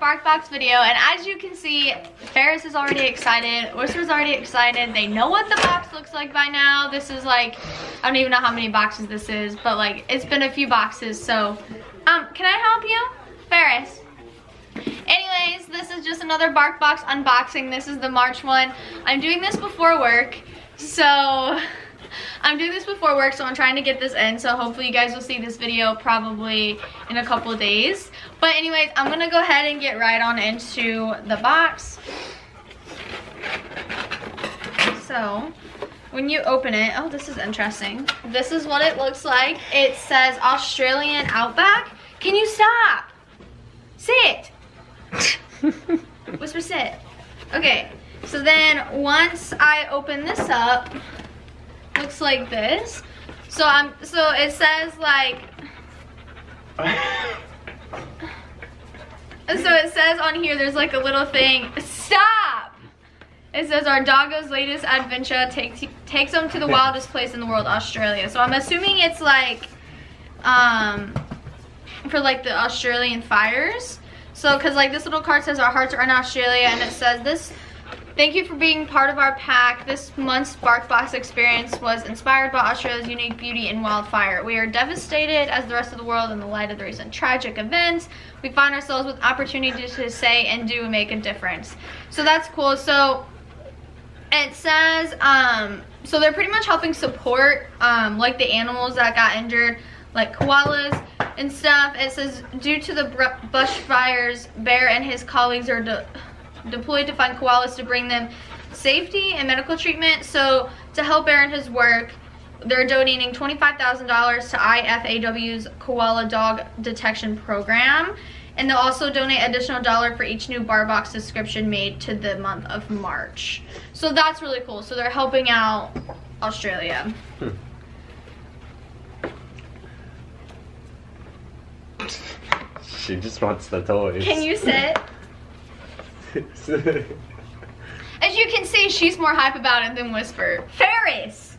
BarkBox video, and as you can see, Ferris is already excited, Whisper's already excited. They know what the box looks like by now. This is like, I don't even know how many boxes this is, but like, it's been a few boxes, so. Um, can I help you? Ferris. Anyways, this is just another BarkBox unboxing. This is the March one. I'm doing this before work, so I'm doing this before work, so I'm trying to get this in. So hopefully you guys will see this video probably in a couple days. But anyways, I'm gonna go ahead and get right on into the box. So, when you open it, oh, this is interesting. This is what it looks like. It says Australian Outback. Can you stop? Sit. Whisper sit. Okay, so then once I open this up, like this. So I'm so it says like so it says on here there's like a little thing. Stop! It says our doggo's latest adventure takes takes them to the wildest place in the world, Australia. So I'm assuming it's like um for like the Australian fires. So cause like this little card says our hearts are in Australia and it says this Thank you for being part of our pack. This month's BarkBox experience was inspired by Australia's unique beauty and wildfire. We are devastated as the rest of the world in the light of the recent tragic events. We find ourselves with opportunity to say and do make a difference. So that's cool. So it says, um, so they're pretty much helping support um, like the animals that got injured, like koalas and stuff. It says, due to the bushfires, Bear and his colleagues are deployed to find koalas to bring them safety and medical treatment. So to help Aaron his work, they're donating $25,000 to IFAW's Koala Dog Detection Program. And they'll also donate additional dollar for each new BarkBox subscription made to the month of March. So that's really cool. So they're helping out Australia. Hmm. She just wants the toys. Can you sit? As you can see, she's more hype about it than Whisper. Ferris!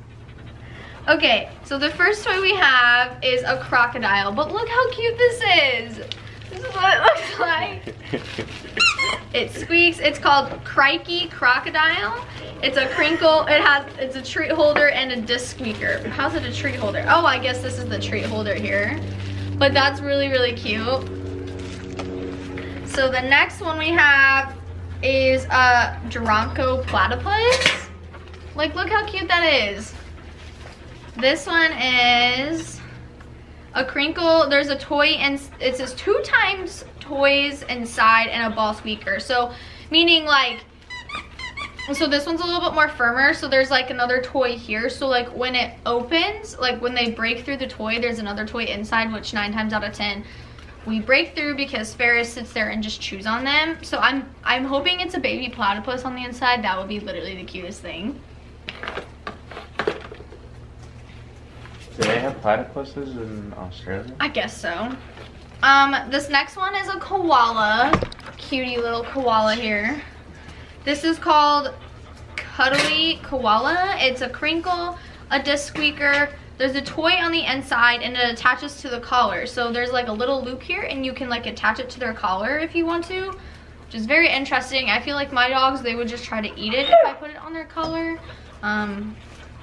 Okay, so the first toy we have is a crocodile, but look how cute this is. This is what it looks like. it squeaks. It's called Crikey Crocodile. It's a crinkle. It has, it's a treat holder and a disc squeaker. How's it a treat holder? Oh, I guess this is the treat holder here. But that's really, really cute. So the next one we have is a Duranco platypus. Like, look how cute that is. This one is a crinkle. There's a toy and it says two times toys inside and a ball squeaker. So, meaning like, so this one's a little bit more firmer. So there's like another toy here. So like when it opens, like when they break through the toy, there's another toy inside, which nine times out of 10 we break through because Ferris sits there and just chews on them. So I'm I'm hoping it's a baby platypus on the inside. That would be literally the cutest thing. Do they have platypuses in Australia? I guess so. Um, this next one is a koala. Cutie little koala here. This is called Cuddly Koala. It's a crinkle, a disc squeaker, there's a toy on the inside and it attaches to the collar. So there's like a little loop here and you can like attach it to their collar if you want to, which is very interesting. I feel like my dogs, they would just try to eat it if I put it on their collar. Um,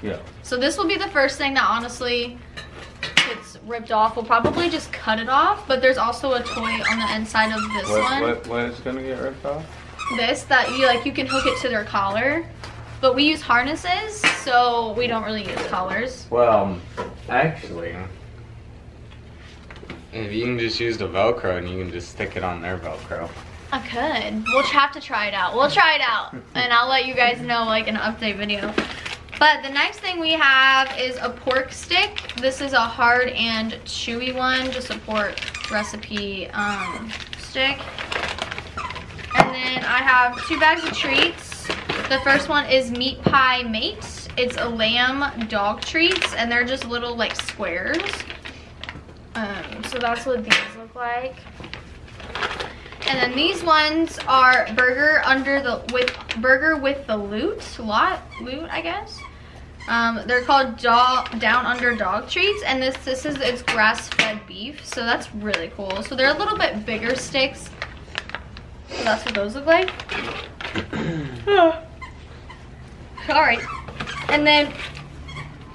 yeah. So this will be the first thing that honestly gets ripped off. We'll probably just cut it off, but there's also a toy on the inside of this what, one. What, what is gonna get ripped off? This, that you like, you can hook it to their collar. But we use harnesses, so we don't really use collars. Well, actually, if you can just use the Velcro and you can just stick it on their Velcro. I could. We'll have to try it out. We'll try it out. And I'll let you guys know like an update video. But the next thing we have is a pork stick. This is a hard and chewy one, just a pork recipe um, stick. And then I have two bags of treats. The first one is Meat Pie Mates. It's a lamb dog treats and they're just little like squares. Um, so that's what these look like. And then these ones are burger under the with burger with the loot lot loot I guess. Um, they're called dog, down under dog treats and this this is it's grass fed beef so that's really cool. So they're a little bit bigger sticks So that's what those look like. All right, and then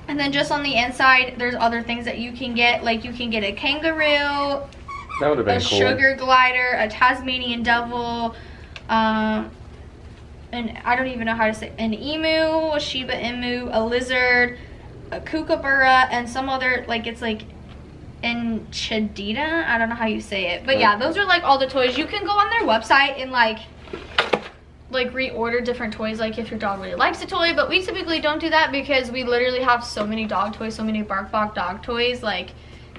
and then just on the inside, there's other things that you can get. Like you can get a kangaroo, That would have been a cool. sugar glider, a Tasmanian devil, um, and I don't even know how to say an emu, a Shiba emu a lizard, a kookaburra, and some other like it's like enchidita. I don't know how you say it, but yeah, those are like all the toys. You can go on their website and like like reorder different toys like if your dog really likes a toy but we typically don't do that because we literally have so many dog toys so many bark bark dog toys like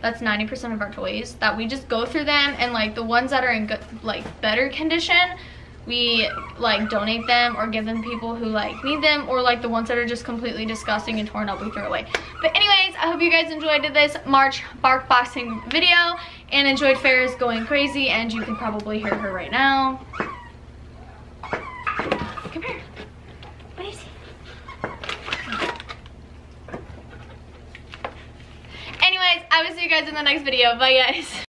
that's 90% of our toys that we just go through them and like the ones that are in good like better condition we like donate them or give them people who like need them or like the ones that are just completely disgusting and torn up we throw away. But anyways i hope you guys enjoyed this march bark boxing video and enjoyed Ferris going crazy and you can probably hear her right now come here what do you see anyways i will see you guys in the next video. Bye guys